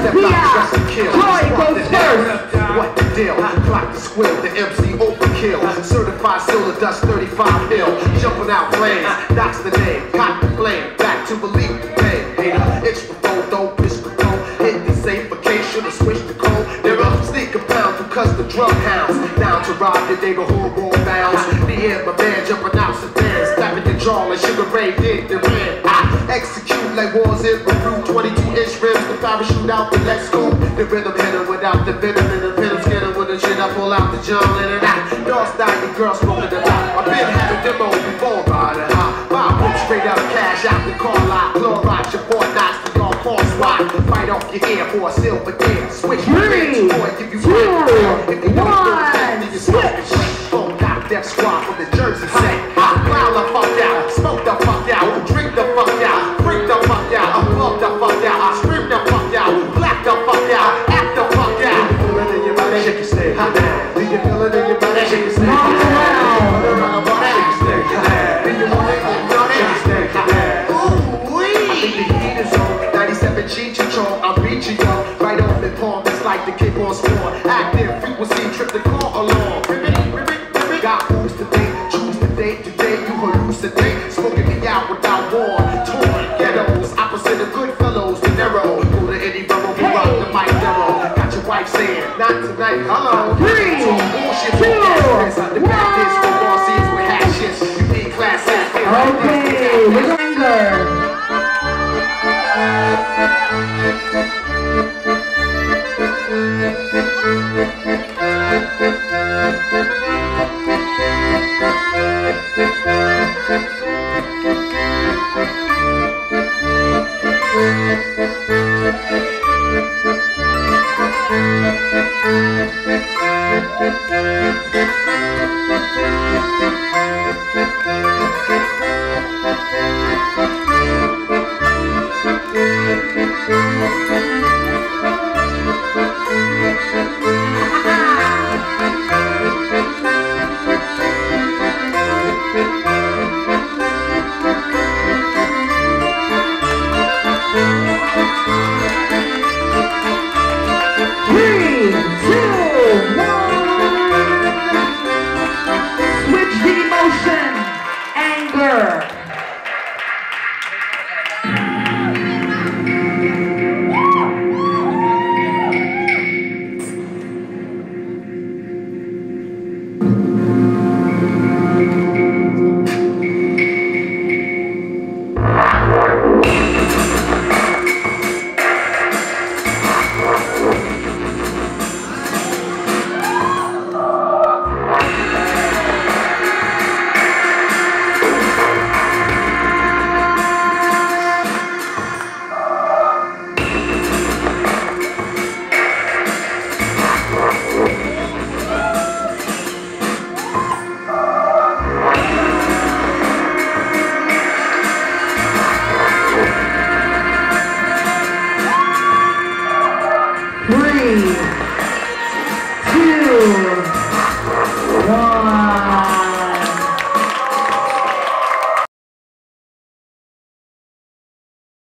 Goes. What the deal? The MC. Certified silver dust 35. Jumping out that's the name. Cock the flame, back to believe the pain. The the code. They're up sneak drug hounds. Down to rob your bounds. Me and my man jumping out sedans. Snapping jaw Sugar Ray did the red. I execute like wars in review 22 out the let's go. The rhythm hitter without the venom in the skinner with the shit. I pull out the John Lennon. I dog style, the girl smoking the lot. I've been had a demo before, riding high. Buy book straight up cash out the car lot. Rock your boy knocks the all false swat. Fight off your ear for a silver deal. Switch Three, boy, give you two, If you don't know one, then you smoke switch. Phone got death squad from the Jersey set. Like the kick on score. Active frequency, trip the car along. Ribbit, ribbit, ribbit. Got moves today. Choose the date. Today you hallucinate. Smoking me out without war. Torn ghettos. Opposite of good fellows. The narrow. Go to any rebel. We rock the mic narrow. Got your wife saying, not tonight. Hello. Three, Talk bullshit. two, The back is for all seas with. You need classes. Okay, we're. Emotion. Anger.